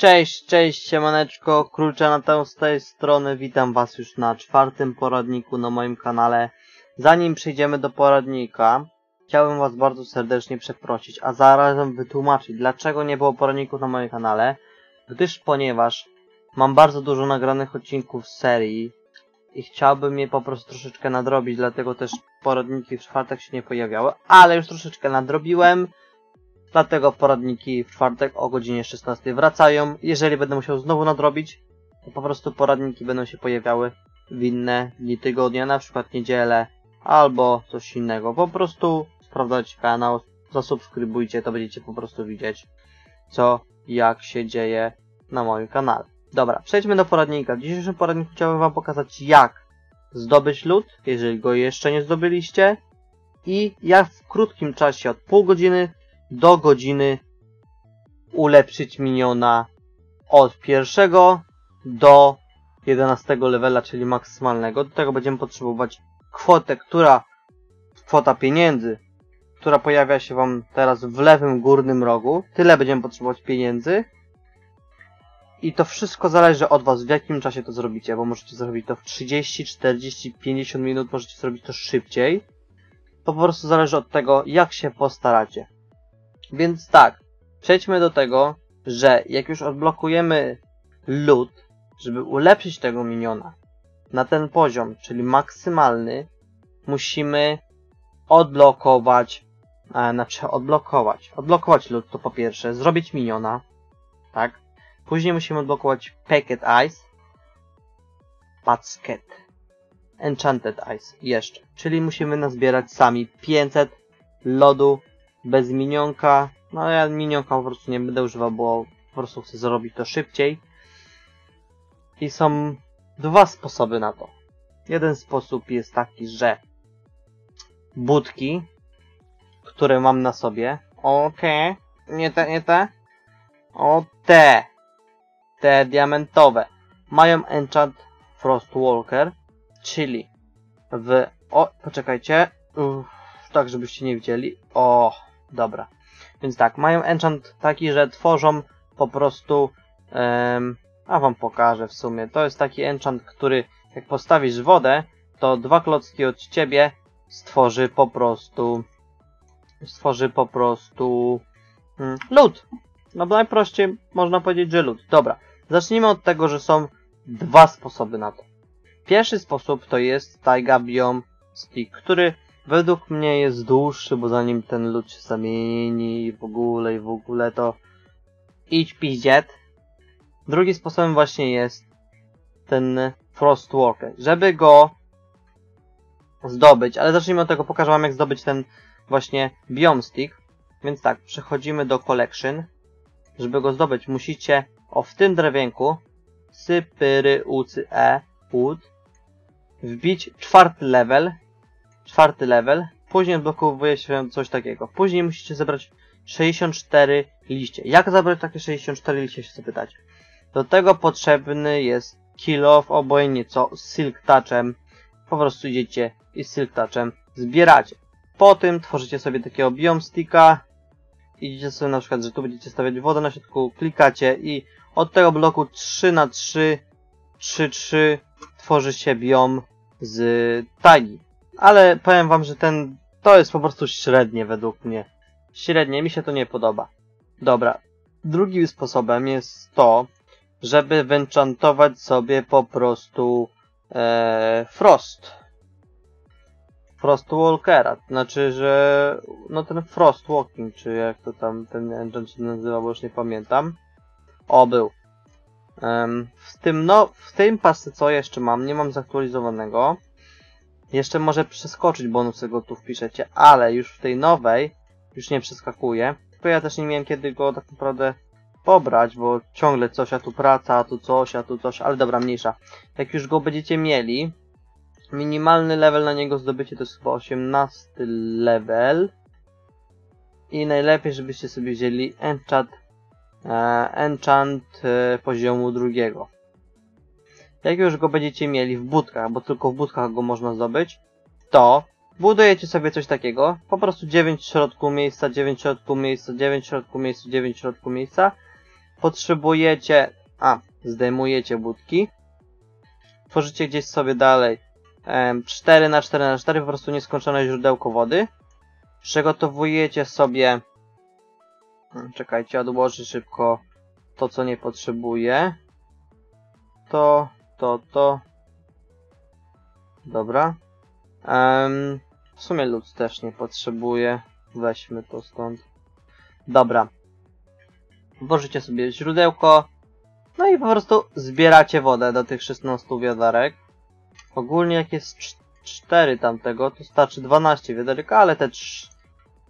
Cześć, cześć, siemaneczko, Kruczanatał z tej strony, witam was już na czwartym poradniku na moim kanale. Zanim przejdziemy do poradnika, chciałbym was bardzo serdecznie przeprosić, a zarazem wytłumaczyć, dlaczego nie było poradników na moim kanale, gdyż ponieważ mam bardzo dużo nagranych odcinków z serii i chciałbym je po prostu troszeczkę nadrobić, dlatego też poradniki w czwartek się nie pojawiały, ale już troszeczkę nadrobiłem. Dlatego poradniki w czwartek o godzinie 16 wracają. Jeżeli będę musiał znowu nadrobić, to po prostu poradniki będą się pojawiały w inne dni tygodnia, na przykład niedzielę albo coś innego. Po prostu sprawdzajcie kanał, zasubskrybujcie, to będziecie po prostu widzieć co, jak się dzieje na moim kanale. Dobra, przejdźmy do poradnika. W dzisiejszym poradniku chciałbym wam pokazać jak zdobyć lód, jeżeli go jeszcze nie zdobyliście i jak w krótkim czasie od pół godziny do godziny ulepszyć miniona od pierwszego do 11 levela, czyli maksymalnego. Do tego będziemy potrzebować kwotę, która kwota pieniędzy, która pojawia się Wam teraz w lewym górnym rogu. Tyle będziemy potrzebować pieniędzy. I to wszystko zależy od Was, w jakim czasie to zrobicie, bo możecie zrobić to w 30, 40, 50 minut, możecie zrobić to szybciej. To po prostu zależy od tego, jak się postaracie. Więc tak, przejdźmy do tego, że jak już odblokujemy lód, żeby ulepszyć tego miniona na ten poziom, czyli maksymalny, musimy odblokować, e, znaczy odblokować, odblokować lód to po pierwsze, zrobić miniona, tak? Później musimy odblokować Packet Ice, Packet, Enchanted Ice jeszcze, czyli musimy nazbierać sami 500 lodu bez minionka. No ja minionka po prostu nie będę używał, bo po prostu chcę zrobić to szybciej. I są dwa sposoby na to. Jeden sposób jest taki, że budki, które mam na sobie, o te, nie te, nie te, o te, te diamentowe, mają enchant Frostwalker, czyli w, o, poczekajcie, uff, tak żebyście nie widzieli, o, Dobra. Więc tak, mają enchant taki, że tworzą po prostu... Um, a wam pokażę w sumie. To jest taki enchant, który jak postawisz wodę, to dwa klocki od ciebie stworzy po prostu... Stworzy po prostu... Hmm, lód. No bo najprościej można powiedzieć, że lód. Dobra. Zacznijmy od tego, że są dwa sposoby na to. Pierwszy sposób to jest Taiga Biome Stick, który według mnie jest dłuższy, bo zanim ten lód się zamieni i w ogóle i w ogóle to idź piździet. Drugim sposobem właśnie jest ten Frostwalker. Żeby go zdobyć, ale zacznijmy od tego, pokażę wam jak zdobyć ten właśnie Biome Stick. Więc tak, przechodzimy do Collection. Żeby go zdobyć musicie o w tym drewienku sypyry ucy e wood wbić czwarty level czwarty level. Później odblokowuje się coś takiego. Później musicie zebrać 64 liście. Jak zebrać takie 64 liście się zapytać? Do tego potrzebny jest kill off, obojętnie co, z silk touchem. Po prostu idziecie i z silk touchem zbieracie. Po tym tworzycie sobie takiego biome sticka. Idziecie sobie na przykład, że tu będziecie stawiać wodę na środku, klikacie i od tego bloku 3 na 3 3 3 tworzy się biom z tagi ale powiem wam, że ten to jest po prostu średnie według mnie. Średnie, mi się to nie podoba. Dobra. Drugim sposobem jest to, żeby wyenchantować sobie po prostu e, Frost. Frostwalkera. Znaczy, że no ten Frostwalking, czy jak to tam ten enchant się nazywa, bo już nie pamiętam. O, był. Um, w tym, no, w tym pasce co jeszcze mam, nie mam zaktualizowanego. Jeszcze może przeskoczyć bonusy go tu wpiszecie, ale już w tej nowej już nie przeskakuje. Tylko ja też nie miałem kiedy go tak naprawdę pobrać, bo ciągle coś, a tu praca, a tu coś, a tu coś, ale dobra, mniejsza. Jak już go będziecie mieli, minimalny level na niego zdobycie to jest chyba 18 level. I najlepiej, żebyście sobie wzięli enchant, e, enchant e, poziomu drugiego. Jak już go będziecie mieli w budkach, bo tylko w budkach go można zdobyć, to budujecie sobie coś takiego, po prostu 9 w środku miejsca, 9 w środku miejsca, 9 w środku miejsca, 9 w środku miejsca potrzebujecie... A, zdejmujecie budki. Tworzycie gdzieś sobie dalej em, 4 na 4 na 4 po prostu nieskończone źródełko wody. Przygotowujecie sobie... Hmm, Czekajcie, odłożę szybko to, co nie potrzebuję. To, to, to. Dobra. Em, w sumie lód też nie potrzebuje. Weźmy to stąd. Dobra. Włożycie sobie źródełko. No i po prostu zbieracie wodę do tych 16 wiadarek. Ogólnie jak jest 4 tamtego, to starczy 12 wiaderek, ale te, trz-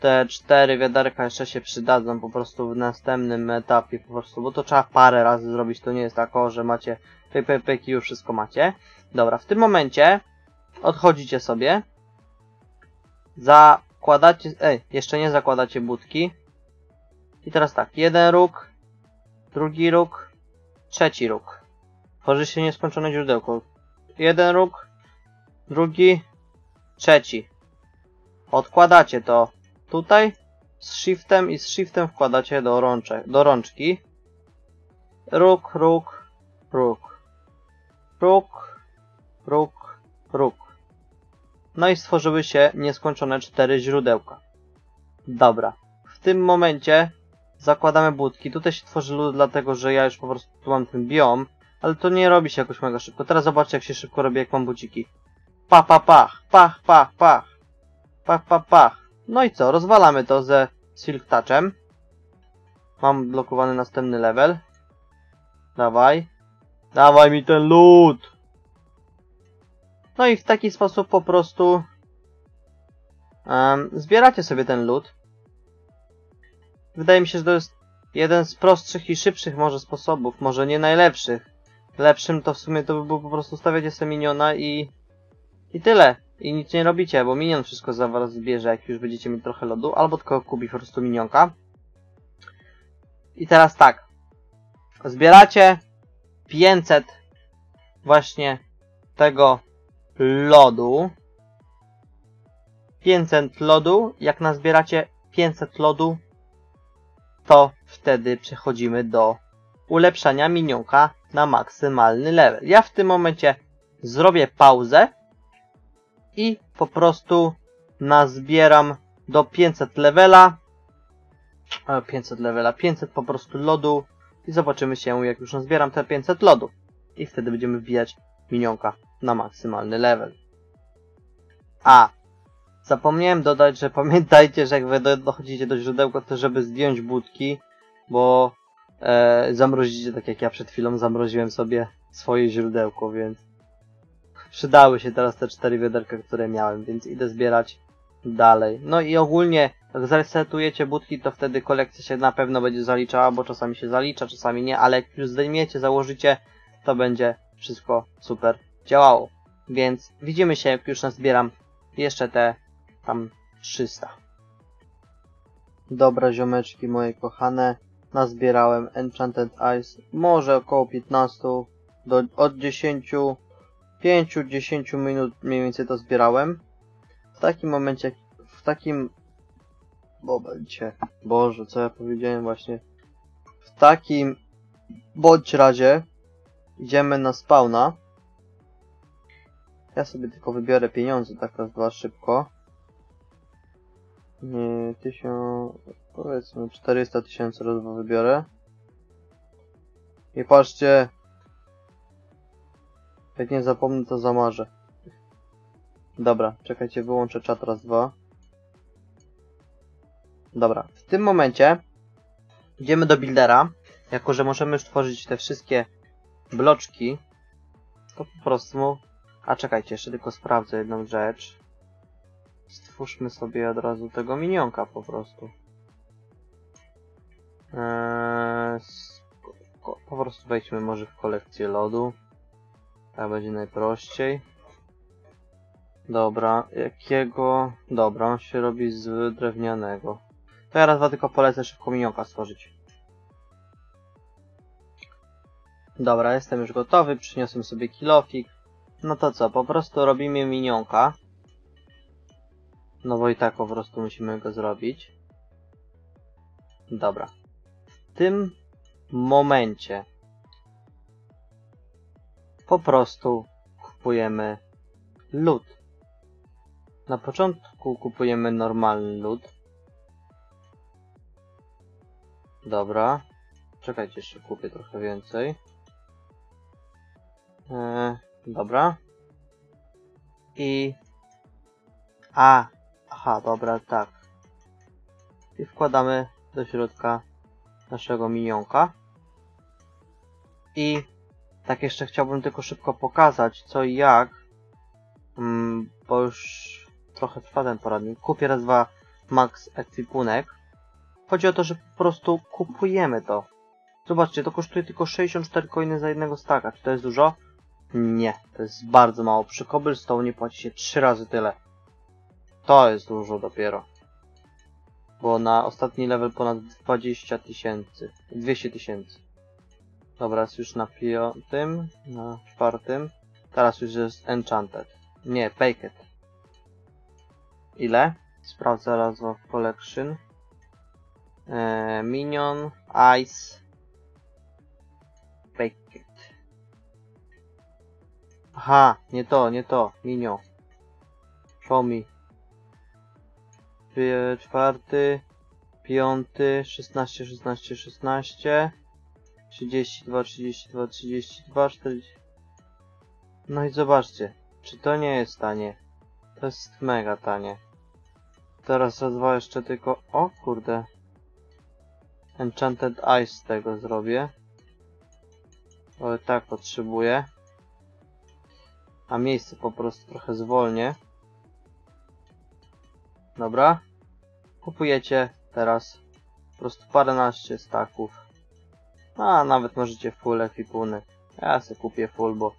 te 4 wiaderka jeszcze się przydadzą po prostu w następnym etapie po prostu, bo to trzeba parę razy zrobić, to nie jest tak, o, że macie pyk, pyk, pyk i już wszystko macie. Dobra, w tym momencie odchodzicie sobie, zakładacie, ej, jeszcze nie zakładacie budki i teraz tak, jeden róg, drugi róg, trzeci róg. Tworzy się nieskończone źródełko. Jeden róg, drugi, trzeci. Odkładacie to tutaj z shiftem i z shiftem wkładacie do, rączek, do rączki. Róg, róg, róg. Róg, róg, róg. No i stworzyły się nieskończone cztery źródełka. Dobra. W tym momencie zakładamy budki. Tutaj się tworzy lód, dlatego że ja już po prostu tu mam ten biom. Ale to nie robi się jakoś mega szybko. Teraz zobaczcie jak się szybko robi, jak mam buciki. Pach, pach, pach, pach, pach, pach. Pach, pach, pach. No i co? Rozwalamy to ze Silk Touchem. Mam blokowany następny level. Dawaj. Dawaj mi ten lód. No i w taki sposób po prostu em, zbieracie sobie ten lód. Wydaje mi się, że to jest jeden z prostszych i szybszych może sposobów, może nie najlepszych. Lepszym to w sumie to by było po prostu stawiacie sobie miniona i i tyle. I nic nie robicie, bo minion wszystko za was zbierze, jak już będziecie mieć trochę lodu, albo tylko kupi po prostu minionka. I teraz tak. Zbieracie 500 właśnie tego lodu. 500 lodu. Jak nazbieracie 500 lodu, to wtedy przechodzimy do ulepszania minionka na maksymalny level. Ja w tym momencie zrobię pauzę i po prostu nazbieram do 500 levela. E, 500 levela, 500 po prostu lodu i zobaczymy się jak już nazbieram te 500 lodu. I wtedy będziemy wbijać minionka na maksymalny level. A, zapomniałem dodać, że pamiętajcie, że jak wy do- dochodzicie do źródełka, to żeby zdjąć budki, bo e, zamrozicie, tak jak ja przed chwilą zamroziłem sobie swoje źródełko, więc przydały się teraz te cztery wiaderka, które miałem, więc idę zbierać dalej. No i ogólnie, jak zresetujecie budki, to wtedy kolekcja się na pewno będzie zaliczała, bo czasami się zalicza, czasami nie, ale jak już zdejmiecie, założycie, to będzie wszystko super działało. Więc widzimy się, jak już nazbieram jeszcze te tam 300. Dobra, ziomeczki moje kochane, nazbierałem Enchanted Eyes, może około 15 do, od 10 5-10 minut mniej więcej to zbierałem. W takim momencie, w takim... Momencie, Boże, co ja powiedziałem właśnie. W takim bądź razie idziemy na spawna. Ja sobie tylko wybiorę pieniądze, tak raz, dwa, szybko. Nie, tysiąc... powiedzmy 400 tysięcy raz dwa wybiorę. I patrzcie, jak nie zapomnę, to zamarzę. Dobra, czekajcie, wyłączę czat raz, dwa. Dobra, w tym momencie idziemy do buildera. Jako, że możemy już tworzyć te wszystkie bloczki, to po prostu... A czekajcie, jeszcze tylko sprawdzę jedną rzecz. Stwórzmy sobie od razu tego minionka po prostu. Eee, po prostu wejdźmy może w kolekcję lodu. Tak będzie najprościej. Dobra, jakiego... Dobra, on się robi z drewnianego. To ja raz dwa tylko polecę szybko minionka stworzyć. Dobra, jestem już gotowy, przyniosłem sobie kilofik. No to co, po prostu robimy minionka. No bo i tak po prostu musimy go zrobić. Dobra. W tym momencie po prostu kupujemy lód. Na początku kupujemy normalny lód. Dobra. Czekajcie, jeszcze kupię trochę więcej. Eee, dobra. I... A, aha, dobra, tak. I wkładamy do środka naszego minionka. I tak jeszcze chciałbym tylko szybko pokazać co i jak. Mm, bo już trochę trwa ten poradnik. Kupię raz dwa max ekwipunek. Chodzi o to, że po prostu kupujemy to. Zobaczcie, to kosztuje tylko 64 coiny za jednego staka. Czy to jest dużo? Nie, to jest bardzo mało. Przy Cobblestone płaci się 3 razy tyle. To jest dużo dopiero. Bo na ostatni level ponad 20 tysięcy. 200 tysięcy. Dobra, jest już na piątym, na czwartym. Teraz już jest Enchanted. Nie, Baked. Ile? Sprawdzę raz w Collection. Eee, Minion, Ice, Baked. Aha, nie to, nie to. Minion. Show me. Czwarty, piąty, 16, 16, 16. 32, 32, 32, 40. No i zobaczcie, czy to nie jest tanie? To jest mega tanie. Teraz raz dwa jeszcze tylko... O kurde. Enchanted Ice tego zrobię. Bo tak potrzebuję. A miejsce po prostu trochę zwolnię. Dobra. Kupujecie teraz po prostu paręnaście staków. A nawet możecie full ekwipunek. Ja sobie kupię full, bo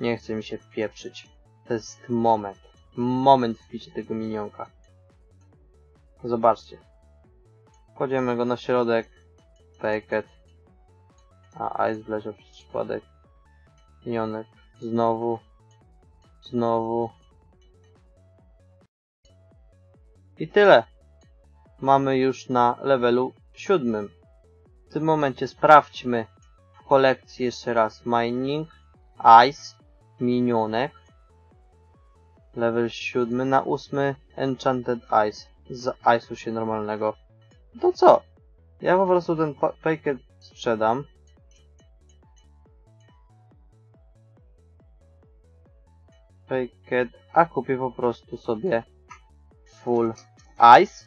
nie chce mi się pieprzyć. To jest moment. Moment wbicia tego minionka. Zobaczcie. Kładziemy go na środek. Packet. A Ice wleciał przez przypadek. Minionek. Znowu. Znowu. I tyle. Mamy już na levelu siódmym. Tym momencie sprawdźmy w kolekcji jeszcze raz Mining, Ice, Minionek. Level 7 na 8 Enchanted Ice. Z Ice'u się normalnego. To co? Ja po prostu ten pa- pakiet sprzedam. Pakiet, a kupię po prostu sobie full ice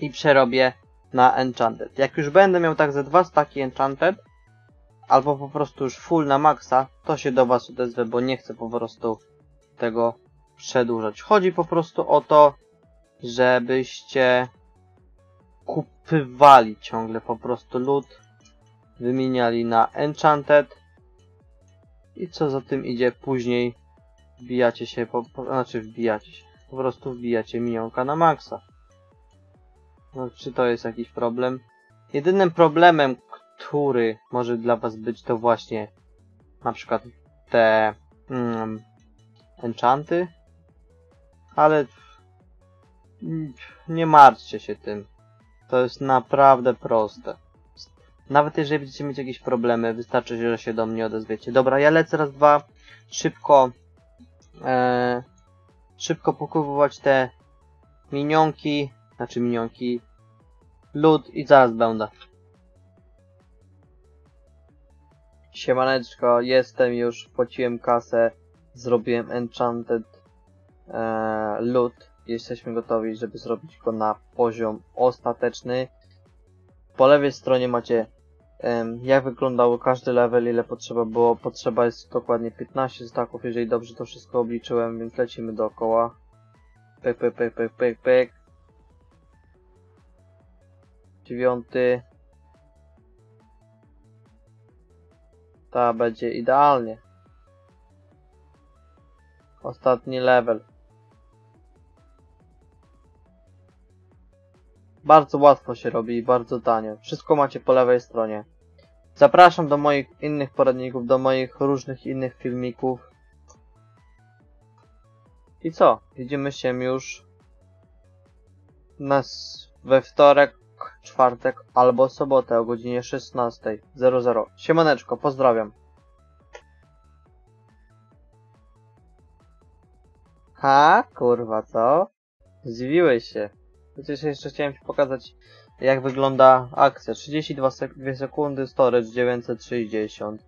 i przerobię na Enchanted. Jak już będę miał tak ze dwa staki Enchanted, albo po prostu już full na maksa, to się do Was odezwę, bo nie chcę po prostu tego przedłużać. Chodzi po prostu o to, żebyście kupywali ciągle po prostu lód, wymieniali na Enchanted i co za tym idzie później wbijacie się, po, znaczy wbijacie się, po prostu wbijacie minionka na maksa. No, czy to jest jakiś problem? Jedynym problemem, który może dla was być, to właśnie na przykład te mm, enchanty, ale mm, nie martwcie się tym. To jest naprawdę proste. Nawet jeżeli będziecie mieć jakieś problemy, wystarczy, że się do mnie odezwiecie. Dobra, ja lecę raz, dwa, szybko, e, szybko pokupować te minionki, znaczy minionki, lód i zaraz będę. Siemaneczko, jestem już, płaciłem kasę, zrobiłem enchanted e, lód. Jesteśmy gotowi, żeby zrobić go na poziom ostateczny. Po lewej stronie macie em, jak wyglądał każdy level, ile potrzeba było. Potrzeba jest dokładnie 15 staków, jeżeli dobrze to wszystko obliczyłem, więc lecimy dookoła. Pyk, pyk, pyk, pyk, pyk, pyk. Dziewiąty. Ta będzie idealnie. Ostatni level. Bardzo łatwo się robi i bardzo tanio. Wszystko macie po lewej stronie. Zapraszam do moich innych poradników, do moich różnych innych filmików. I co? Widzimy się już nas we wtorek czwartek albo sobotę o godzinie 16.00. Siemaneczko, pozdrawiam. Ha, kurwa, co? Zdziwiłeś się. Przecież jeszcze chciałem Ci pokazać, jak wygląda akcja. 32 sek 2 sekundy, storage 960.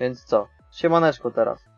Więc co? Siemaneczko teraz.